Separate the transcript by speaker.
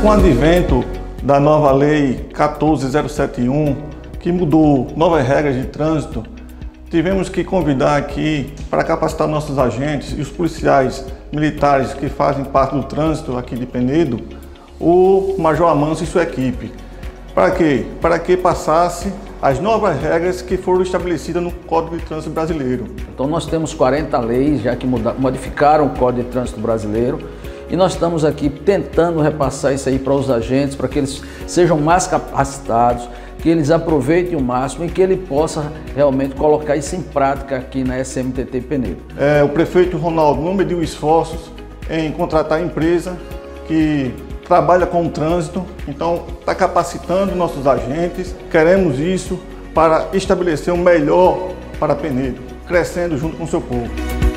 Speaker 1: Com o advento da nova lei 14071, que mudou novas regras de trânsito, tivemos que convidar aqui para capacitar nossos agentes e os policiais militares que fazem parte do trânsito aqui de Penedo, o Major Amanso e sua equipe. Para quê? Para que passasse as novas regras que foram estabelecidas no Código de Trânsito Brasileiro.
Speaker 2: Então nós temos 40 leis já que modificaram o Código de Trânsito Brasileiro e nós estamos aqui tentando repassar isso aí para os agentes, para que eles sejam mais capacitados, que eles aproveitem o máximo e que ele possa realmente colocar isso em prática aqui na SMTT Penedo.
Speaker 1: É, o prefeito Ronaldo não mediu esforços em contratar a empresa que trabalha com o trânsito, então está capacitando nossos agentes. Queremos isso para estabelecer o melhor para Penedo, crescendo junto com o seu povo.